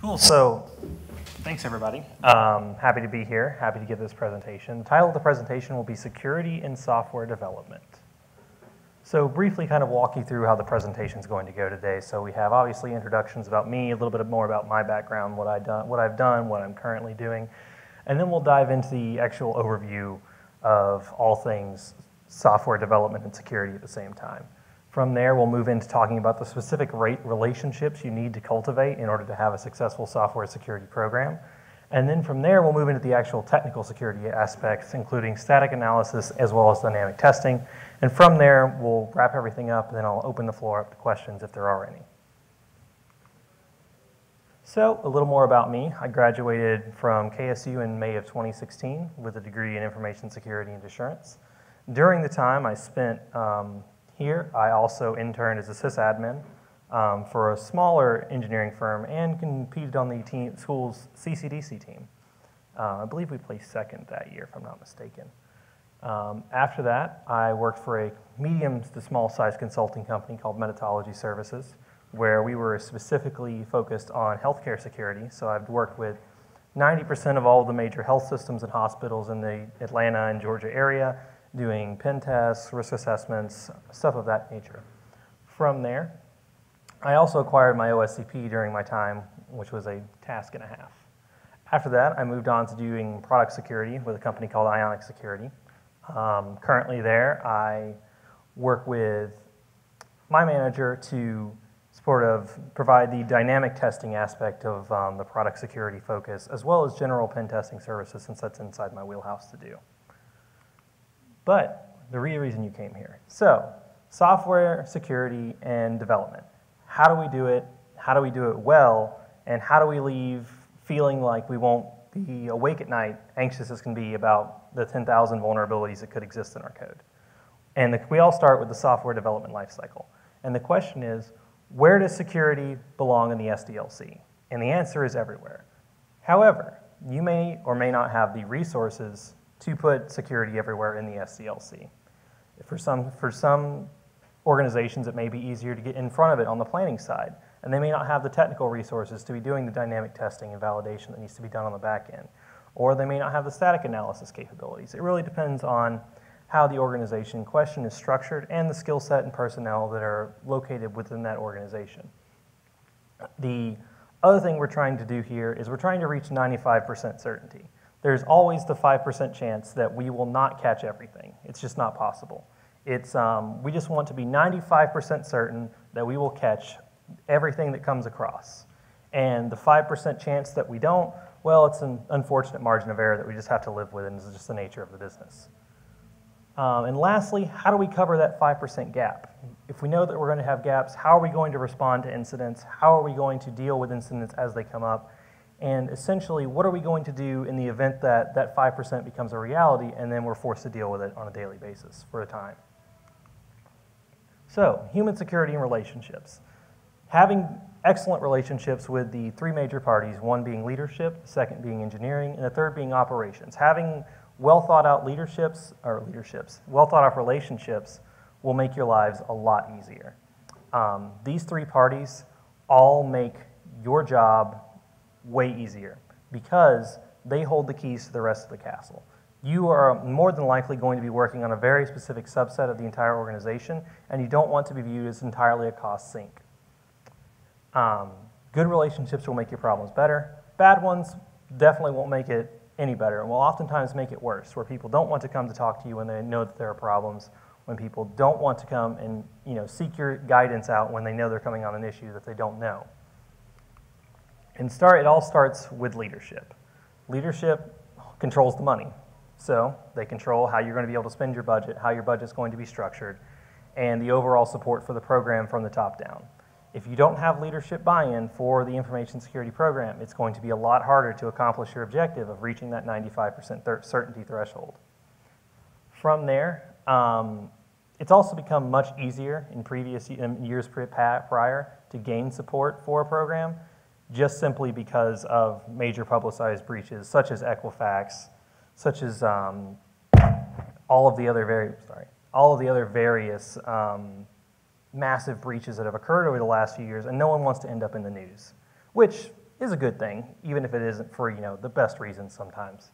Cool. So, thanks everybody. Um, happy to be here. Happy to give this presentation. The title of the presentation will be Security in Software Development. So, briefly, kind of walk you through how the presentation is going to go today. So, we have obviously introductions about me, a little bit more about my background, what I done, what I've done, what I'm currently doing, and then we'll dive into the actual overview of all things software development and security at the same time. From there, we'll move into talking about the specific rate relationships you need to cultivate in order to have a successful software security program. And then from there, we'll move into the actual technical security aspects, including static analysis as well as dynamic testing. And from there, we'll wrap everything up, and then I'll open the floor up to questions if there are any. So, a little more about me. I graduated from KSU in May of 2016 with a degree in information security and assurance. During the time I spent um, here, I also interned as a sysadmin um, for a smaller engineering firm and competed on the team, school's CCDC team. Uh, I believe we placed second that year, if I'm not mistaken. Um, after that, I worked for a medium to small size consulting company called Metatology Services, where we were specifically focused on healthcare security. So I've worked with 90% of all the major health systems and hospitals in the Atlanta and Georgia area, doing pen tests, risk assessments, stuff of that nature. From there, I also acquired my OSCP during my time, which was a task and a half. After that, I moved on to doing product security with a company called Ionic Security. Um, currently, there, I work with my manager to sort of provide the dynamic testing aspect of um, the product security focus, as well as general pen testing services, since that's inside my wheelhouse to do but the real reason you came here. So, software security and development. How do we do it? How do we do it well? And how do we leave feeling like we won't be awake at night, anxious as can be about the 10,000 vulnerabilities that could exist in our code? And the, we all start with the software development lifecycle. And the question is, where does security belong in the SDLC? And the answer is everywhere. However, you may or may not have the resources to put security everywhere in the SDLC. For some, for some organizations, it may be easier to get in front of it on the planning side, and they may not have the technical resources to be doing the dynamic testing and validation that needs to be done on the back end. Or they may not have the static analysis capabilities. It really depends on how the organization in question is structured and the skill set and personnel that are located within that organization. The other thing we're trying to do here is we're trying to reach 95% certainty there's always the 5% chance that we will not catch everything. It's just not possible. It's, um, we just want to be 95% certain that we will catch everything that comes across. And the 5% chance that we don't, well, it's an unfortunate margin of error that we just have to live with, and it's just the nature of the business. Um, and lastly, how do we cover that 5% gap? If we know that we're going to have gaps, how are we going to respond to incidents? How are we going to deal with incidents as they come up? And essentially, what are we going to do in the event that that 5% becomes a reality and then we're forced to deal with it on a daily basis for a time? So, human security and relationships. Having excellent relationships with the three major parties, one being leadership, the second being engineering, and the third being operations. Having well thought out leaderships, or leaderships, well thought out relationships will make your lives a lot easier. Um, these three parties all make your job way easier because they hold the keys to the rest of the castle. You are more than likely going to be working on a very specific subset of the entire organization, and you don't want to be viewed as entirely a cost sink. Um, good relationships will make your problems better. Bad ones definitely won't make it any better, and will oftentimes make it worse, where people don't want to come to talk to you when they know that there are problems, when people don't want to come and you know, seek your guidance out when they know they're coming on an issue that they don't know. And start, it all starts with leadership. Leadership controls the money. So they control how you're going to be able to spend your budget, how your budget's going to be structured, and the overall support for the program from the top down. If you don't have leadership buy-in for the information security program, it's going to be a lot harder to accomplish your objective of reaching that 95% certainty threshold. From there, um, it's also become much easier in previous years prior to gain support for a program just simply because of major publicized breaches such as Equifax, such as um, all of the other very sorry, all of the other various um, massive breaches that have occurred over the last few years, and no one wants to end up in the news. Which is a good thing, even if it isn't for you know the best reasons sometimes.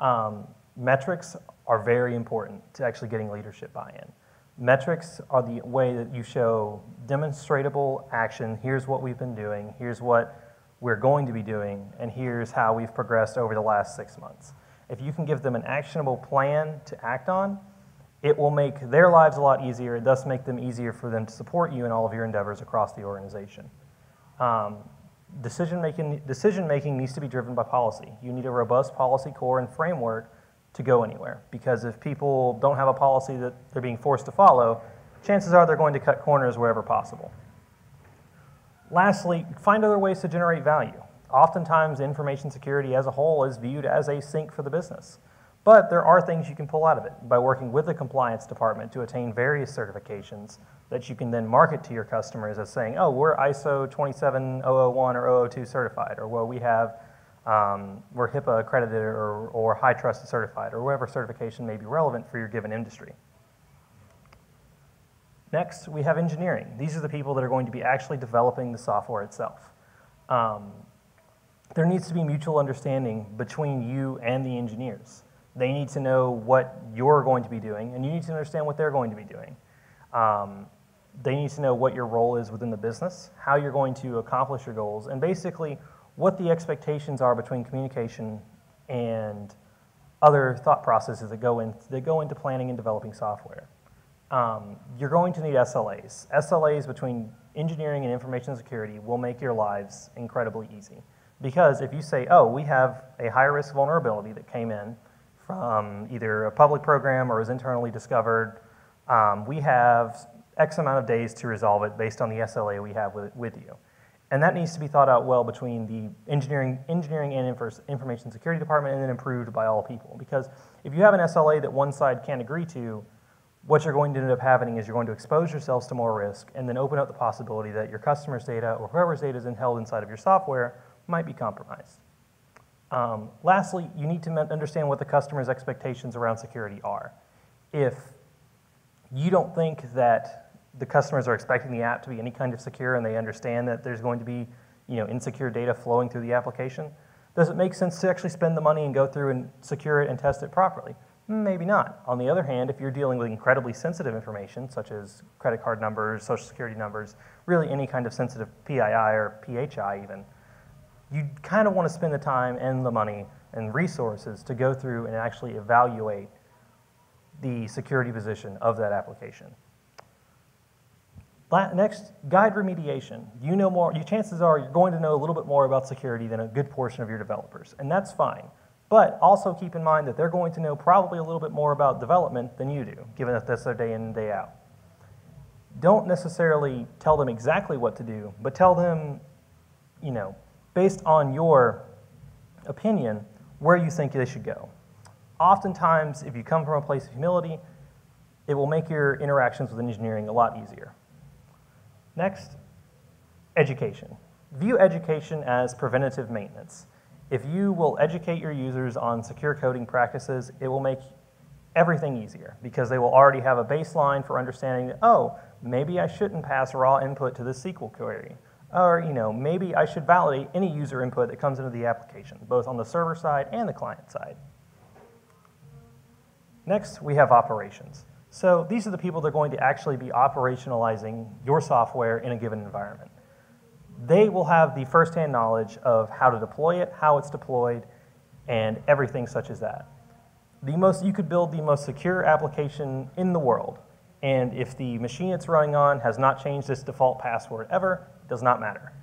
Um, metrics are very important to actually getting leadership buy-in. Metrics are the way that you show demonstrable action. Here's what we've been doing. Here's what we're going to be doing, and here's how we've progressed over the last six months. If you can give them an actionable plan to act on, it will make their lives a lot easier. Does make them easier for them to support you in all of your endeavors across the organization. Um, decision making, decision making needs to be driven by policy. You need a robust policy core and framework to go anywhere. Because if people don't have a policy that they're being forced to follow, chances are they're going to cut corners wherever possible. Lastly, find other ways to generate value. Oftentimes, information security as a whole is viewed as a sink for the business. But there are things you can pull out of it by working with the compliance department to attain various certifications that you can then market to your customers as saying, oh, we're ISO 27001 or 002 certified, or well, we have, um, we're HIPAA accredited or, or HITRUST certified, or whatever certification may be relevant for your given industry. Next, we have engineering. These are the people that are going to be actually developing the software itself. Um, there needs to be mutual understanding between you and the engineers. They need to know what you're going to be doing, and you need to understand what they're going to be doing. Um, they need to know what your role is within the business, how you're going to accomplish your goals, and basically what the expectations are between communication and other thought processes that go, in, that go into planning and developing software. Um, you're going to need SLAs. SLAs between engineering and information security will make your lives incredibly easy. Because if you say, oh, we have a high risk vulnerability that came in, from either a public program or is internally discovered. Um, we have X amount of days to resolve it based on the SLA we have with, with you. And that needs to be thought out well between the engineering, engineering and information security department and then improved by all people. Because if you have an SLA that one side can't agree to, what you're going to end up having is you're going to expose yourselves to more risk and then open up the possibility that your customer's data or whoever's data is held inside of your software might be compromised. Um, lastly, you need to understand what the customer's expectations around security are. If you don't think that the customers are expecting the app to be any kind of secure and they understand that there's going to be you know, insecure data flowing through the application, does it make sense to actually spend the money and go through and secure it and test it properly? Maybe not. On the other hand, if you're dealing with incredibly sensitive information, such as credit card numbers, social security numbers, really any kind of sensitive PII or PHI even, you kind of want to spend the time and the money and resources to go through and actually evaluate the security position of that application. Next, guide remediation. You know more, your chances are you're going to know a little bit more about security than a good portion of your developers, and that's fine. But also keep in mind that they're going to know probably a little bit more about development than you do, given that that's their day in and day out. Don't necessarily tell them exactly what to do, but tell them, you know, based on your opinion, where you think they should go. Oftentimes, if you come from a place of humility, it will make your interactions with engineering a lot easier. Next, education. View education as preventative maintenance. If you will educate your users on secure coding practices, it will make everything easier because they will already have a baseline for understanding that, oh, maybe I shouldn't pass raw input to the SQL query or you know, maybe I should validate any user input that comes into the application, both on the server side and the client side. Next, we have operations. So these are the people that are going to actually be operationalizing your software in a given environment. They will have the firsthand knowledge of how to deploy it, how it's deployed, and everything such as that. The most, you could build the most secure application in the world, and if the machine it's running on has not changed its default password ever, it does not matter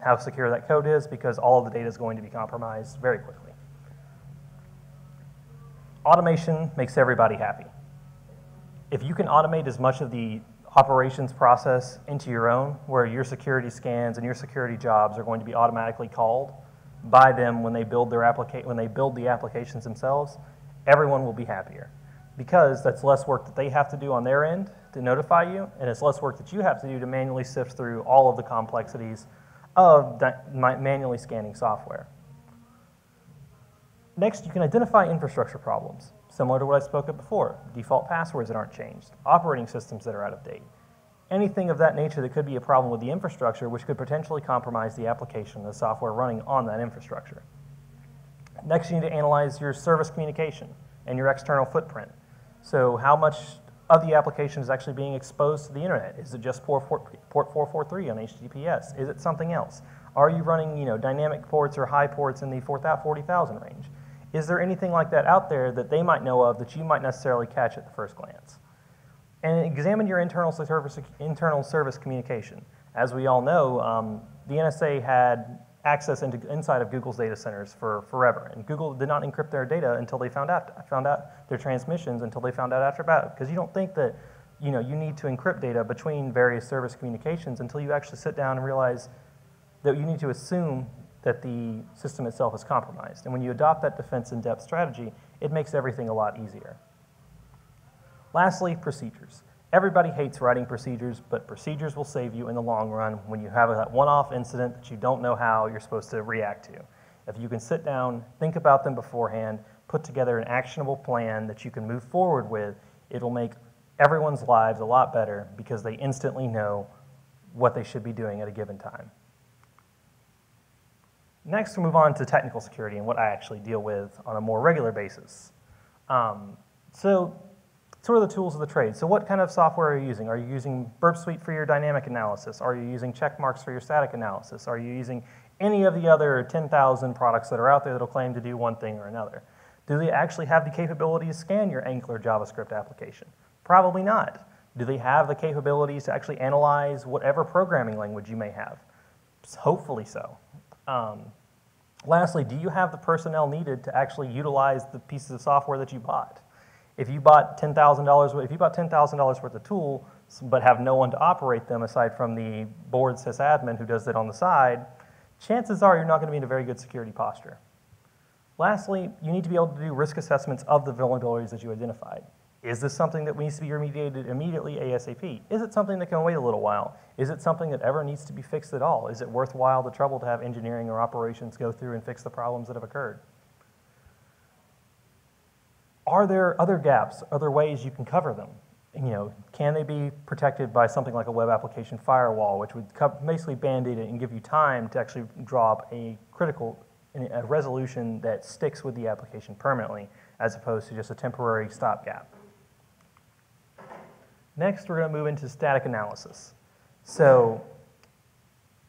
how secure that code is because all of the data is going to be compromised very quickly. Automation makes everybody happy. If you can automate as much of the operations process into your own, where your security scans and your security jobs are going to be automatically called by them when they build their applica- when they build the applications themselves, everyone will be happier because that's less work that they have to do on their end to notify you, and it's less work that you have to do to manually sift through all of the complexities of manually scanning software. Next, you can identify infrastructure problems, similar to what I spoke of before, default passwords that aren't changed, operating systems that are out of date. anything of that nature that could be a problem with the infrastructure, which could potentially compromise the application, and the software running on that infrastructure. Next, you need to analyze your service communication and your external footprint. So how much of the application is actually being exposed to the internet? Is it just port, port 443 on HTTPS? Is it something else? Are you running you know, dynamic ports or high ports in the 40,000 range? Is there anything like that out there that they might know of that you might necessarily catch at the first glance? And examine your internal service, internal service communication. As we all know, um, the NSA had access into, inside of Google's data centers for forever. And Google did not encrypt their data until they found out, found out their transmissions until they found out after about Because you don't think that you, know, you need to encrypt data between various service communications until you actually sit down and realize that you need to assume that the system itself is compromised. And when you adopt that defense in depth strategy, it makes everything a lot easier. Lastly, procedures. Everybody hates writing procedures, but procedures will save you in the long run when you have that one-off incident that you don't know how you're supposed to react to. If you can sit down, think about them beforehand, put together an actionable plan that you can move forward with, it'll make everyone's lives a lot better because they instantly know what they should be doing at a given time. Next, we'll move on to technical security and what I actually deal with on a more regular basis. Um, so sort of the tools of the trade. So what kind of software are you using? Are you using Burp Suite for your dynamic analysis? Are you using Checkmarx for your static analysis? Are you using any of the other 10,000 products that are out there that will claim to do one thing or another? Do they actually have the capability to scan your Angular JavaScript application? Probably not. Do they have the capabilities to actually analyze whatever programming language you may have? Hopefully so. Um, lastly, do you have the personnel needed to actually utilize the pieces of software that you bought? If you bought $10,000, if you bought $10,000 worth of tool, but have no one to operate them aside from the board sysadmin who does it on the side, chances are you're not going to be in a very good security posture. Lastly, you need to be able to do risk assessments of the vulnerabilities that you identified. Is this something that needs to be remediated immediately ASAP? Is it something that can wait a little while? Is it something that ever needs to be fixed at all? Is it worthwhile the trouble to have engineering or operations go through and fix the problems that have occurred? Are there other gaps, other ways you can cover them? You know, can they be protected by something like a web application firewall, which would basically band-aid it and give you time to actually draw up a critical a resolution that sticks with the application permanently, as opposed to just a temporary stopgap. Next, we're going to move into static analysis. So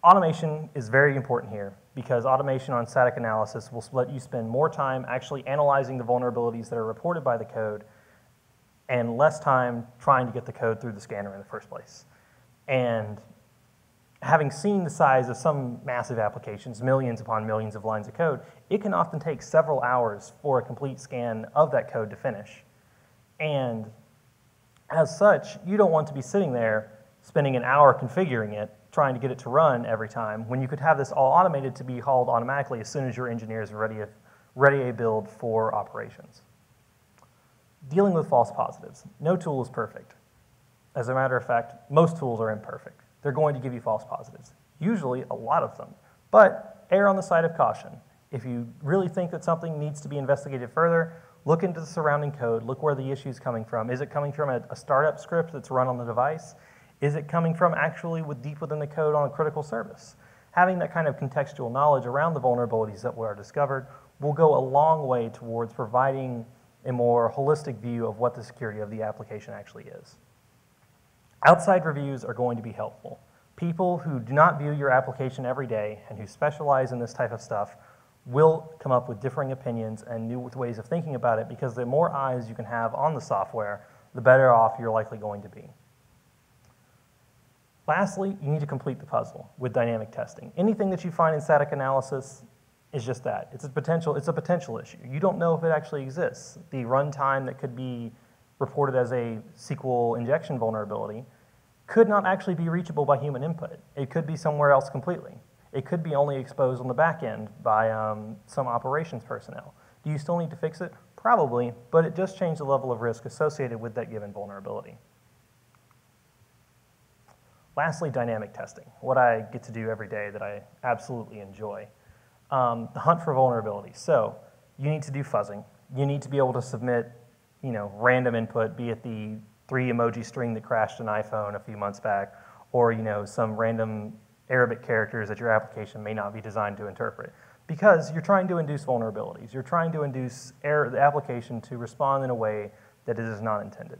automation is very important here because automation on static analysis will let you spend more time actually analyzing the vulnerabilities that are reported by the code and less time trying to get the code through the scanner in the first place. And having seen the size of some massive applications, millions upon millions of lines of code, it can often take several hours for a complete scan of that code to finish. And as such, you don't want to be sitting there spending an hour configuring it trying to get it to run every time when you could have this all automated to be hauled automatically as soon as your engineers are ready, ready a build for operations. Dealing with false positives. No tool is perfect. As a matter of fact, most tools are imperfect. They're going to give you false positives, usually a lot of them. But err on the side of caution. If you really think that something needs to be investigated further, look into the surrounding code, look where the issue is coming from. Is it coming from a, a startup script that's run on the device? Is it coming from actually with deep within the code on a critical service? Having that kind of contextual knowledge around the vulnerabilities that were discovered will go a long way towards providing a more holistic view of what the security of the application actually is. Outside reviews are going to be helpful. People who do not view your application every day and who specialize in this type of stuff will come up with differing opinions and new ways of thinking about it because the more eyes you can have on the software, the better off you're likely going to be. Lastly, you need to complete the puzzle with dynamic testing. Anything that you find in static analysis is just that. It's a potential, it's a potential issue. You don't know if it actually exists. The runtime that could be reported as a SQL injection vulnerability could not actually be reachable by human input. It could be somewhere else completely. It could be only exposed on the back end by um, some operations personnel. Do you still need to fix it? Probably, but it just changed the level of risk associated with that given vulnerability. Lastly, dynamic testing, what I get to do every day that I absolutely enjoy. Um, the hunt for vulnerabilities. So you need to do fuzzing. You need to be able to submit you know, random input, be it the three emoji string that crashed an iPhone a few months back, or you know, some random Arabic characters that your application may not be designed to interpret. Because you're trying to induce vulnerabilities. You're trying to induce error, the application to respond in a way that it is not intended.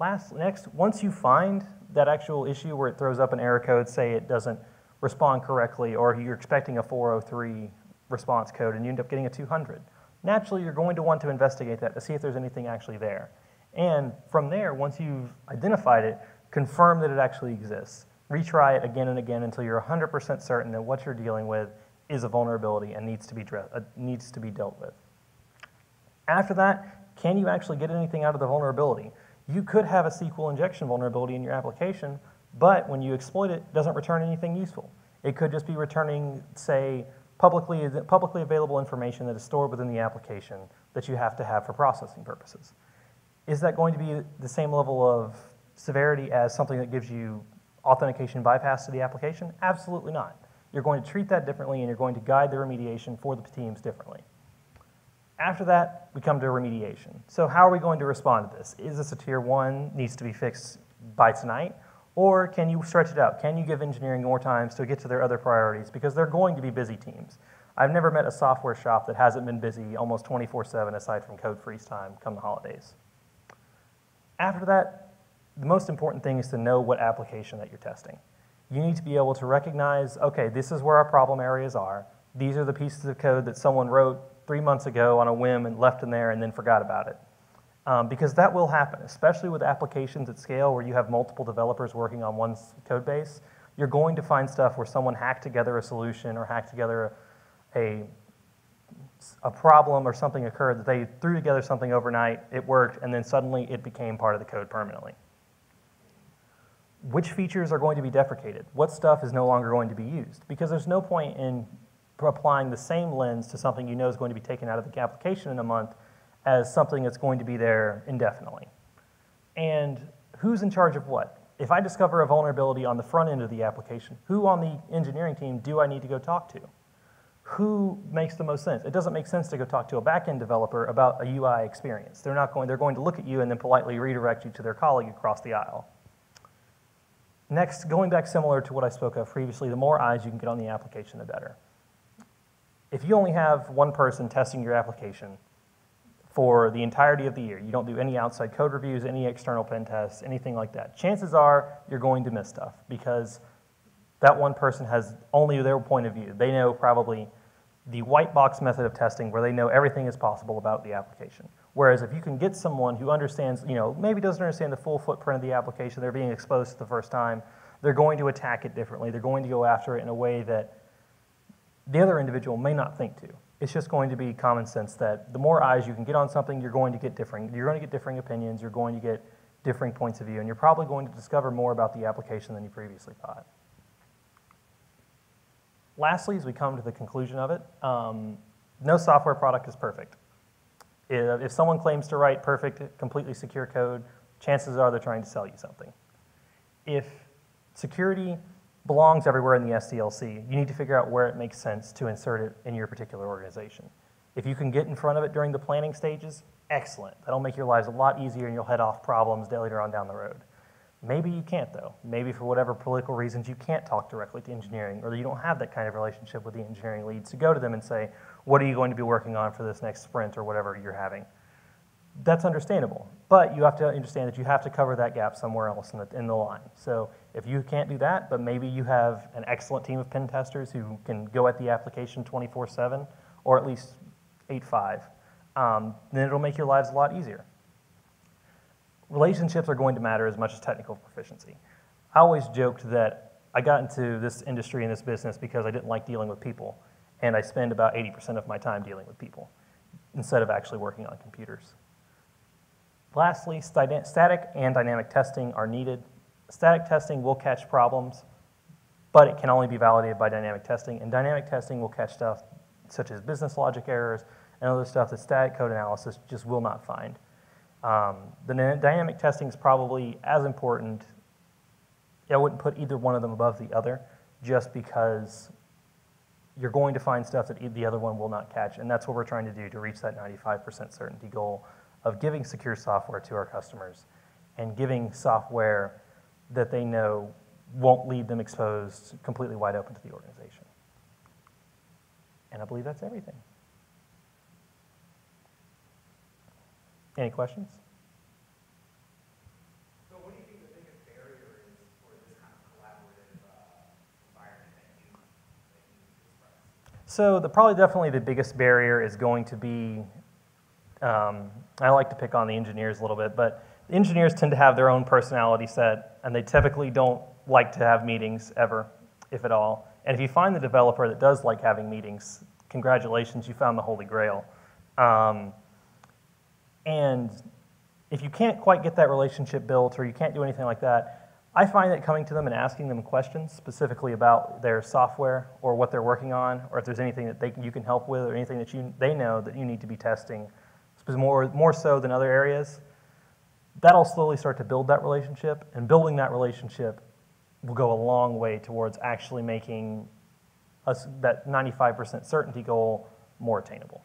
Last, next, once you find that actual issue where it throws up an error code, say it doesn't respond correctly, or you're expecting a 403 response code and you end up getting a 200, naturally you're going to want to investigate that to see if there's anything actually there. And from there, once you've identified it, confirm that it actually exists. Retry it again and again until you're 100% certain that what you're dealing with is a vulnerability and needs to be, uh, needs to be dealt with. After that, can you actually get anything out of the vulnerability? You could have a SQL injection vulnerability in your application, but when you exploit it, it doesn't return anything useful. It could just be returning, say, publicly, publicly available information that is stored within the application that you have to have for processing purposes. Is that going to be the same level of severity as something that gives you authentication bypass to the application? Absolutely not. You're going to treat that differently and you're going to guide the remediation for the teams differently. After that, we come to remediation. So how are we going to respond to this? Is this a tier one, needs to be fixed by tonight? Or can you stretch it out? Can you give engineering more time to get to their other priorities? Because they're going to be busy teams. I've never met a software shop that hasn't been busy almost 24-7 aside from code freeze time come the holidays. After that, the most important thing is to know what application that you're testing. You need to be able to recognize, okay, this is where our problem areas are. These are the pieces of code that someone wrote three months ago on a whim and left in there and then forgot about it. Um, because that will happen, especially with applications at scale where you have multiple developers working on one code base. You're going to find stuff where someone hacked together a solution or hacked together a, a problem or something occurred that they threw together something overnight, it worked, and then suddenly it became part of the code permanently. Which features are going to be deprecated? What stuff is no longer going to be used? Because there's no point in applying the same lens to something you know is going to be taken out of the application in a month as something that's going to be there indefinitely. And who's in charge of what? If I discover a vulnerability on the front end of the application, who on the engineering team do I need to go talk to? Who makes the most sense? It doesn't make sense to go talk to a backend developer about a UI experience. They're not going, they're going to look at you and then politely redirect you to their colleague across the aisle. Next, going back similar to what I spoke of previously, the more eyes you can get on the application, the better. If you only have one person testing your application, for the entirety of the year. You don't do any outside code reviews, any external pen tests, anything like that. Chances are you're going to miss stuff because that one person has only their point of view. They know probably the white box method of testing where they know everything is possible about the application. Whereas if you can get someone who understands, you know, maybe doesn't understand the full footprint of the application, they're being exposed to the first time, they're going to attack it differently. They're going to go after it in a way that the other individual may not think to. It's just going to be common sense that the more eyes you can get on something, you're going to get differing. You're going to get differing opinions. You're going to get differing points of view, and you're probably going to discover more about the application than you previously thought. Lastly, as we come to the conclusion of it, um, no software product is perfect. If someone claims to write perfect, completely secure code, chances are they're trying to sell you something. If security belongs everywhere in the SDLC. You need to figure out where it makes sense to insert it in your particular organization. If you can get in front of it during the planning stages, excellent. That'll make your lives a lot easier and you'll head off problems later on down the road. Maybe you can't though. Maybe for whatever political reasons you can't talk directly to engineering or you don't have that kind of relationship with the engineering leads to go to them and say, what are you going to be working on for this next sprint or whatever you're having that's understandable. But you have to understand that you have to cover that gap somewhere else in the, in the line. So if you can't do that, but maybe you have an excellent team of pen testers who can go at the application 24-7, or at least 8-5, um, then it'll make your lives a lot easier. Relationships are going to matter as much as technical proficiency. I always joked that I got into this industry and this business because I didn't like dealing with people, and I spend about 80% of my time dealing with people instead of actually working on computers. Lastly, static and dynamic testing are needed. Static testing will catch problems, but it can only be validated by dynamic testing, and dynamic testing will catch stuff such as business logic errors and other stuff that static code analysis just will not find. Um, the dynamic testing is probably as important. I wouldn't put either one of them above the other just because you're going to find stuff that the other one will not catch, and that's what we're trying to do to reach that 95% certainty goal of giving secure software to our customers and giving software that they know won't leave them exposed completely wide open to the organization. And I believe that's everything. Any questions? So what do you think the biggest barrier is for this kind of collaborative uh, environment that you, that you? So the probably definitely the biggest barrier is going to be. Um, I like to pick on the engineers a little bit, but engineers tend to have their own personality set, and they typically don't like to have meetings ever, if at all. And if you find the developer that does like having meetings, congratulations, you found the holy grail. Um, and if you can't quite get that relationship built or you can't do anything like that, I find that coming to them and asking them questions specifically about their software or what they're working on, or if there's anything that they, you can help with, or anything that you, they know that you need to be testing, more, more so than other areas, that'll slowly start to build that relationship. And building that relationship will go a long way towards actually making us, that 95% certainty goal more attainable.